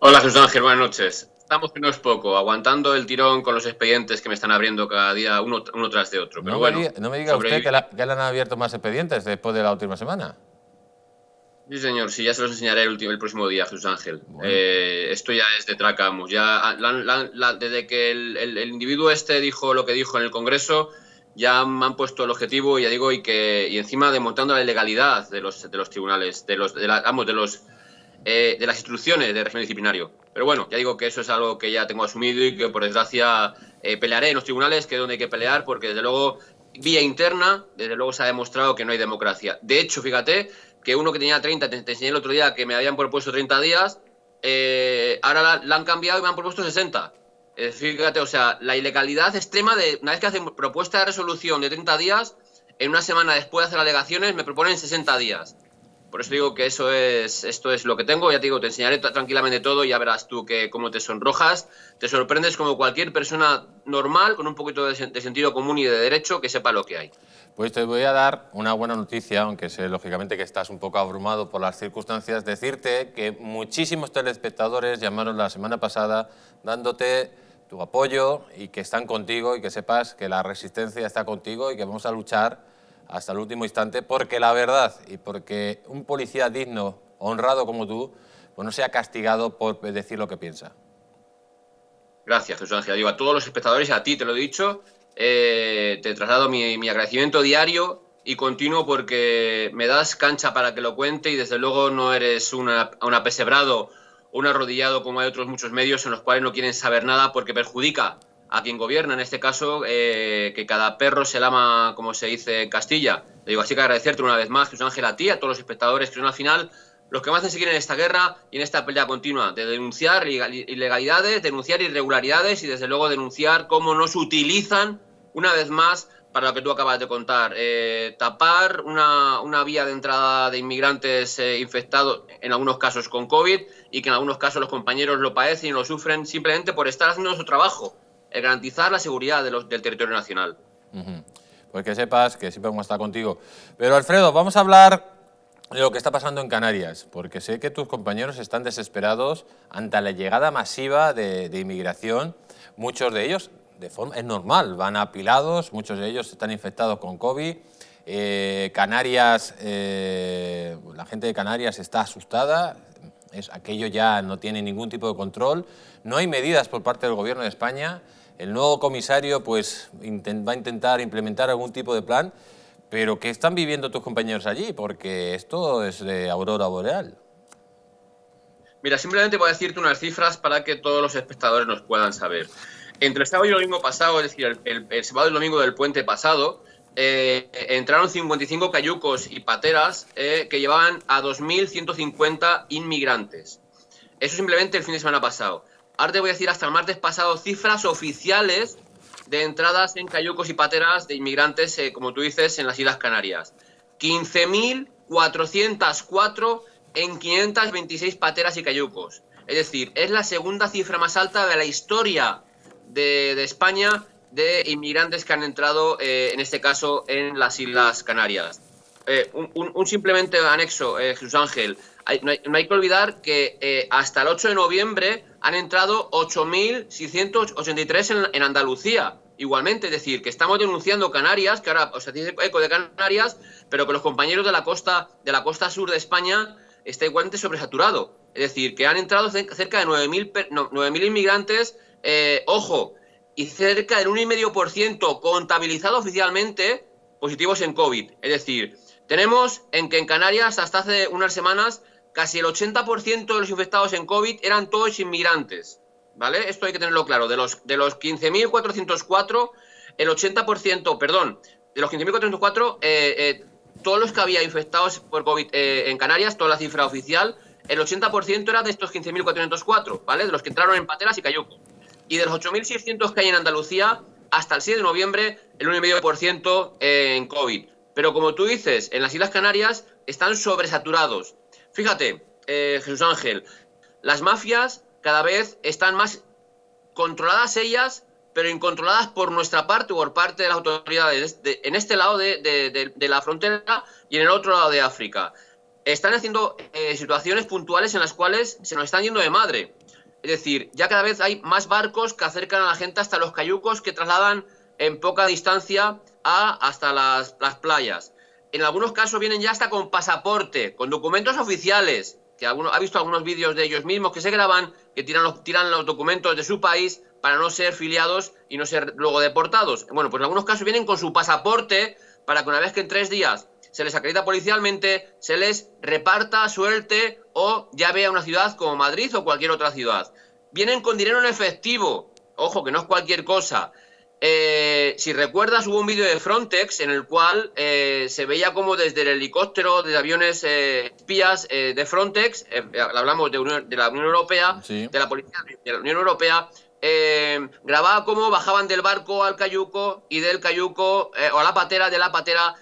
[SPEAKER 5] Hola, Jesús Ángel, buenas noches. Estamos que no es poco, aguantando el tirón con los expedientes que me están abriendo cada día uno, uno tras de otro. Pero
[SPEAKER 4] no,
[SPEAKER 5] bueno,
[SPEAKER 4] me diga, no me diga usted que, la, que, le han abierto más expedientes después de la última semana.
[SPEAKER 5] Sí, señor, sí, ya se los enseñaré el, último, el próximo día, Jesús Ángel. Bueno. Eh, esto ya es de tracamos. Ya, la, la, desde que el, el, el, individuo este dijo lo que dijo en el Congreso, ya me han puesto el objetivo, ya digo, y que y encima demostrando la ilegalidad de los, de los tribunales, de los, de la, vamos, de los eh, de las instrucciones de régimen disciplinario. Pero bueno, ya digo que eso es algo que ya tengo asumido y que por desgracia eh, pelearé en los tribunales, que es donde hay que pelear, porque desde luego, vía interna, desde luego se ha demostrado que no hay democracia. De hecho, fíjate que uno que tenía 30, te, enseñé el otro día que me habían propuesto 30 días, eh, ahora la, han cambiado y me han propuesto 60. fíjate, o sea, la ilegalidad extrema de una vez que hacen propuesta de resolución de 30 días, en una semana después de hacer alegaciones me proponen 60 días. Por eso digo que eso es, esto es lo que tengo. Ya te digo, te enseñaré tranquilamente todo y ya verás tú que cómo te sonrojas. Te sorprendes como cualquier persona normal, con un poquito de, de sentido común y de derecho, que sepa lo que hay.
[SPEAKER 4] Pues te voy a dar una buena noticia, aunque sé lógicamente que estás un poco abrumado por las circunstancias, decirte que muchísimos telespectadores llamaron la semana pasada dándote tu apoyo y que están contigo y que sepas que la resistencia está contigo y que vamos a luchar hasta el último instante, porque la verdad y porque un policía digno, honrado como tú, pues no sea castigado por decir lo que piensa.
[SPEAKER 5] Gracias, Jesús Ángel. Digo, a todos los espectadores, a ti te lo he dicho, eh, te traslado mi, mi, agradecimiento diario y continuo porque me das cancha para que lo cuente y desde luego no eres una, un apesebrado un arrodillado como hay otros muchos medios en los cuales no quieren saber nada porque perjudica a quien gobierna, en este caso, eh, que cada perro se lama, como se dice en Castilla. Le digo, así que agradecerte una vez más, Jesús Ángel, a ti, a todos los espectadores que son al final los que más hacen seguir en esta guerra y en esta pelea continua, de denunciar ilegalidades, denunciar irregularidades y desde luego denunciar cómo no se utilizan, una vez más, para lo que tú acabas de contar. Eh, tapar una, una, vía de entrada de inmigrantes eh, infectados, en algunos casos con COVID, y que en algunos casos los compañeros lo padecen y lo sufren simplemente por estar haciendo su trabajo garantizar la seguridad de los, del territorio nacional.
[SPEAKER 4] Uh. Pues que sepas que siempre vamos a estar contigo. Pero Alfredo, vamos a hablar de lo que está pasando en Canarias, porque sé que tus compañeros están desesperados ante la llegada masiva de, de inmigración. Muchos de ellos, de forma, es normal, van apilados, muchos de ellos están infectados con COVID. Eh, Canarias, eh, la gente de Canarias está asustada, es, aquello ya no tiene ningún tipo de control, no hay medidas por parte del Gobierno de España el nuevo comisario pues, va a intentar implementar algún tipo de plan, pero ¿qué están viviendo tus compañeros allí? Porque esto es de aurora boreal.
[SPEAKER 5] Mira, simplemente voy a decirte unas cifras para que todos los espectadores nos puedan saber. Entre el sábado y el domingo pasado, es decir, el sábado y el domingo del puente pasado, eh, entraron 55 cayucos y pateras eh, que llevaban a 2.150 inmigrantes. Eso simplemente el fin de semana pasado. Ahora te voy a decir hasta el martes pasado cifras oficiales de entradas en cayucos y pateras de inmigrantes, eh, como tú dices, en las Islas Canarias. 15.404 en 526 pateras y cayucos. Es decir, es la segunda cifra más alta de la historia de, España de inmigrantes que han entrado, eh, en este caso, en las Islas Canarias. eh, un, simplemente anexo, Jesús Ángel. No, hay, que olvidar que eh, hasta el 8 de noviembre han entrado 8.683 en, en Andalucía. Igualmente, es decir, que estamos denunciando Canarias, que ahora os dice eco de Canarias, pero que los compañeros de la costa, de la costa sur de España está igualmente sobresaturado. Es decir, que han entrado cerca de 9.000 inmigrantes, eh, ojo, y cerca del 1,5% contabilizado oficialmente positivos en COVID. Es decir, tenemos en que en Canarias hasta hace unas semanas casi el 80% de los infectados en COVID eran todos inmigrantes. ¿Vale? Esto hay que tenerlo claro. De los, de los 15.404, el 80%, perdón, de los 15.404, eh, eh, todos los que había infectados por COVID eh, en Canarias, toda la cifra oficial, el 80% era de estos 15.404, ¿vale? De los que entraron en Pateras y Cayuco. Y de los 8.600 que hay en Andalucía, hasta el 7 de noviembre, el 1,5% en COVID. Pero como tú dices, en las Islas Canarias están sobresaturados. Fíjate, Jesús Ángel, las mafias cada vez están más controladas ellas, pero incontroladas por nuestra parte o por parte de las autoridades en este lado de, la frontera y en el otro lado de África. Están haciendo eh, situaciones puntuales en las cuales se nos están yendo de madre. Es decir, ya cada vez hay más barcos que acercan a la gente hasta los cayucos que trasladan en poca distancia a, hasta las playas. En algunos casos vienen ya hasta con pasaporte, con documentos oficiales, que alguno, ha visto algunos vídeos de ellos mismos que se graban, que tiran los, tiran los documentos de su país para no ser filiados y no ser luego deportados. Bueno, pues en algunos casos vienen con su pasaporte para que una vez que en tres días se les acredita policialmente, se les reparta, suelte o ya vea una ciudad como Madrid o cualquier otra ciudad. Vienen con dinero en efectivo, ojo que no es cualquier cosa. Eh, si recuerdas, hubo un vídeo de Frontex en el cual eh, se veía como desde el helicóptero de aviones eh, espías de Frontex, hablamos de, la Unión Europea, de la Policía de la Unión Europea, grababa cómo bajaban del barco al cayuco y del cayuco, o a la patera, de la patera,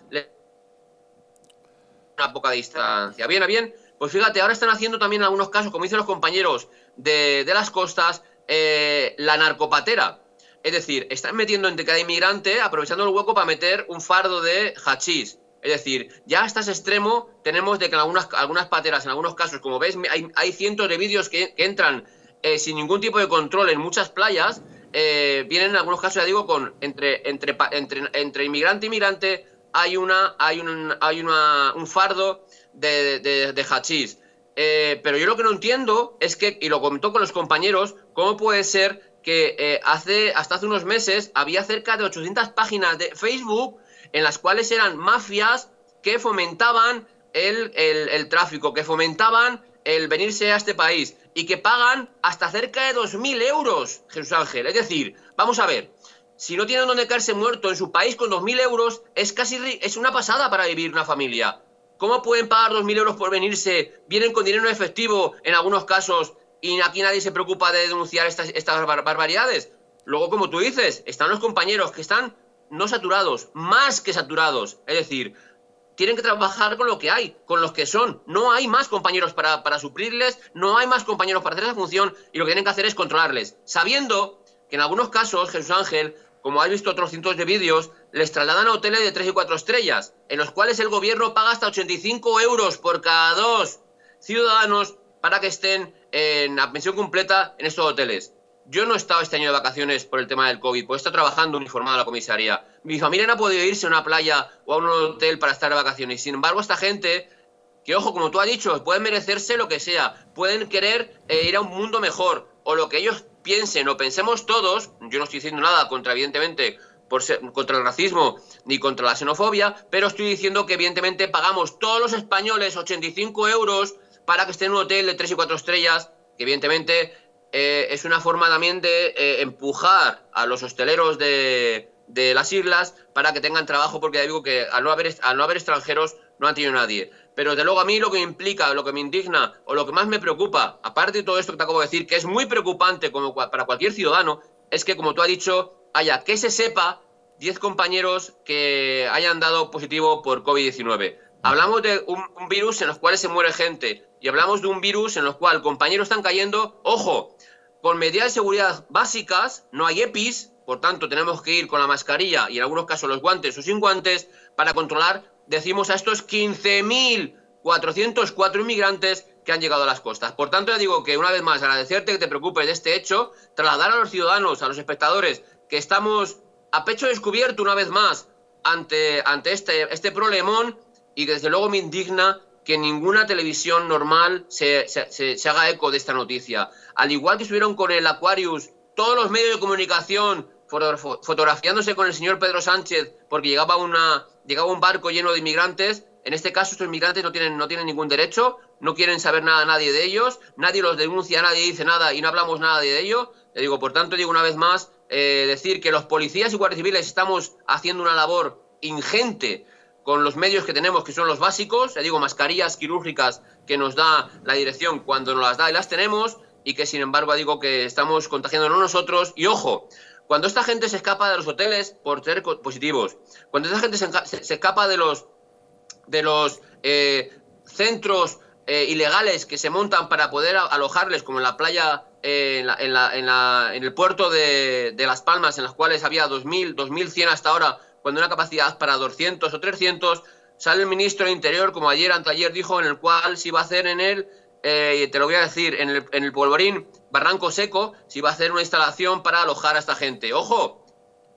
[SPEAKER 5] a poca distancia. Bien, bien, pues fíjate, ahora están haciendo también en algunos casos, como dicen los compañeros de, de las costas, la narcopatera es decir, están metiendo entre cada inmigrante, aprovechando el hueco para meter un fardo de hachís. Es decir, ya hasta ese extremo tenemos de que en algunas, algunas pateras, en algunos casos, como ves, hay, cientos de vídeos que, entran eh, sin ningún tipo de control en muchas playas. Eh, vienen en algunos casos, ya digo, con entre, entre inmigrante y inmigrante hay una hay un, hay una, un fardo de, de, hachís. Eh, pero yo lo que no entiendo es que, y lo comentó con los compañeros, cómo puede ser que eh, hace, hasta hace unos meses había cerca de 800 páginas de Facebook en las cuales eran mafias que fomentaban el, el, tráfico, que fomentaban el venirse a este país y que pagan hasta cerca de 2.000 euros, Jesús Ángel. Es decir, vamos a ver, si no tienen donde caerse muerto en su país con 2.000 euros, es casi es una pasada para vivir una familia. ¿Cómo pueden pagar 2.000 euros por venirse? Vienen con dinero efectivo en algunos casos y aquí nadie se preocupa de denunciar estas, estas barbaridades. Luego, como tú dices, están los compañeros que están no saturados, más que saturados. Es decir, tienen que trabajar con lo que hay, con los que son. No hay más compañeros para, para suplirles, no hay más compañeros para hacer esa función y lo que tienen que hacer es controlarles. Sabiendo que en algunos casos, Jesús Ángel, como has visto otros cientos de vídeos, les trasladan a hoteles de 3 y 4 estrellas, en los cuales el gobierno paga hasta 85 euros por cada dos ciudadanos para que estén en pensión completa en estos hoteles. Yo no he estado este año de vacaciones por el tema del COVID, pues he estado trabajando uniformado en la comisaría. Mi familia no ha podido irse a una playa o a un hotel para estar de vacaciones. Sin embargo, esta gente, que ojo, como tú has dicho, pueden merecerse lo que sea, pueden querer eh, ir a un mundo mejor, o lo que ellos piensen o pensemos todos, yo no estoy diciendo nada contra, evidentemente, por contra el racismo ni contra la xenofobia, pero estoy diciendo que evidentemente pagamos todos los españoles 85 euros para que esté en un hotel de 3 y 4 estrellas, que evidentemente eh, es una forma también de eh, empujar a los hosteleros de, las islas para que tengan trabajo, porque ya digo que al no, haber, al no haber extranjeros no han tenido nadie. Pero de luego a mí lo que implica, lo que me indigna o lo que más me preocupa, aparte de todo esto que te acabo de decir, que es muy preocupante como para cualquier ciudadano, es que como tú has dicho, haya que se sepa 10 compañeros que hayan dado positivo por COVID-19. Hablamos de un, virus en los cuales se muere gente y hablamos de un virus en los cual compañeros están cayendo, ojo, con medidas de seguridad básicas, no hay EPIs, por tanto tenemos que ir con la mascarilla y en algunos casos los guantes o sin guantes para controlar decimos a estos 15.404 inmigrantes que han llegado a las costas. Por tanto, ya digo que una vez más agradecerte que te preocupes de este hecho, trasladar a los ciudadanos, a los espectadores, que estamos a pecho descubierto una vez más ante, ante este, este problemón y desde luego me indigna que ninguna televisión normal se, se, haga eco de esta noticia. Al igual que estuvieron con el Aquarius, todos los medios de comunicación fotografiándose con el señor Pedro Sánchez porque llegaba, una, llegaba un barco lleno de inmigrantes, en este caso estos inmigrantes no tienen, no tienen ningún derecho, no quieren saber nada nadie de ellos, nadie los denuncia, nadie dice nada y no hablamos nada de ello. Le digo, por tanto, digo una vez más, eh, decir que los policías y guardias civiles estamos haciendo una labor ingente con los medios que tenemos, que son los básicos, le digo, mascarillas quirúrgicas que nos da la dirección cuando nos las da y las tenemos, y que sin embargo digo que estamos contagiándonos nosotros. Y ojo, cuando esta gente se escapa de los hoteles por ser positivos, cuando esta gente se, escapa de los, de los eh, centros eh, ilegales que se montan para poder alojarles, como en la playa, eh, en, la, en, la, en, el puerto de, de, Las Palmas, en las cuales había 2.000, 2.100 hasta ahora, cuando una capacidad para 200 o 300, sale el ministro de Interior, como ayer, anteayer dijo, en el cual se iba a hacer en él, eh, te lo voy a decir, en el, en el polvorín Barranco Seco, se iba a hacer una instalación para alojar a esta gente. ¡Ojo!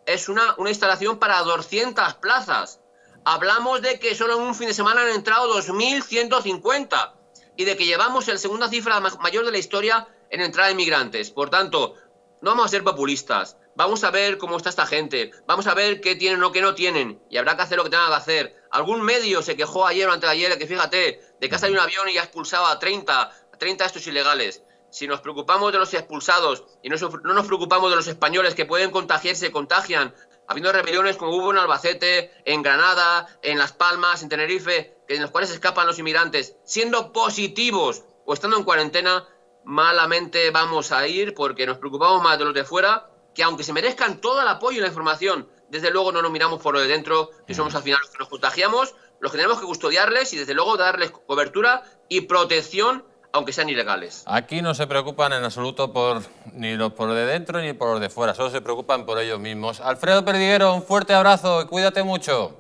[SPEAKER 5] Es una, una instalación para 200 plazas. Hablamos de que solo en un fin de semana han entrado 2.150 y de que llevamos la segunda cifra mayor de la historia en entrada de inmigrantes. Por tanto, no vamos a ser populistas. Vamos a ver cómo está esta gente. Vamos a ver qué tienen o qué no tienen. Y habrá que hacer lo que tengan que hacer. Algún medio se quejó ayer o antes de ayer que fíjate, de que ha salido un avión y ha expulsado a 30, 30 de estos ilegales. Si nos preocupamos de los expulsados y no, no nos preocupamos de los españoles que pueden contagiarse, contagian, habiendo rebeliones como hubo en Albacete, en Granada, en Las Palmas, en Tenerife, en los cuales escapan los inmigrantes, siendo positivos o estando en cuarentena, malamente vamos a ir porque nos preocupamos más de los de fuera, que aunque se merezcan todo el apoyo y la información, desde luego no nos miramos por lo de dentro, que somos al final los que nos contagiamos, los que tenemos que custodiarles y desde luego darles cobertura y protección aunque sean ilegales.
[SPEAKER 4] Aquí no se preocupan en absoluto por ni los por de dentro ni por los de fuera, solo se preocupan por ellos mismos. Alfredo Perdiguero, un fuerte abrazo y cuídate mucho.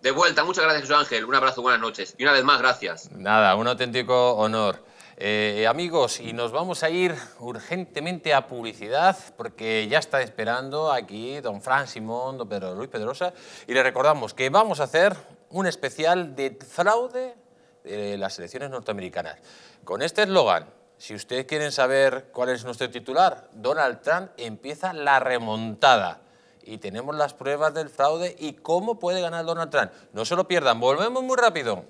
[SPEAKER 5] De vuelta, muchas gracias Jesús Ángel, un abrazo, buenas noches y una vez más gracias.
[SPEAKER 4] Nada, un auténtico honor. Eh, amigos, y nos vamos a ir urgentemente a publicidad porque ya está esperando aquí don Fran Simón, don Pedro Luis Pedrosa y le recordamos que vamos a hacer un especial de fraude de las elecciones norteamericanas. Con este eslogan, si ustedes quieren saber cuál es nuestro titular, Donald Trump empieza la remontada. Y tenemos las pruebas del fraude y cómo puede ganar Donald Trump. No se lo pierdan, volvemos muy rápido.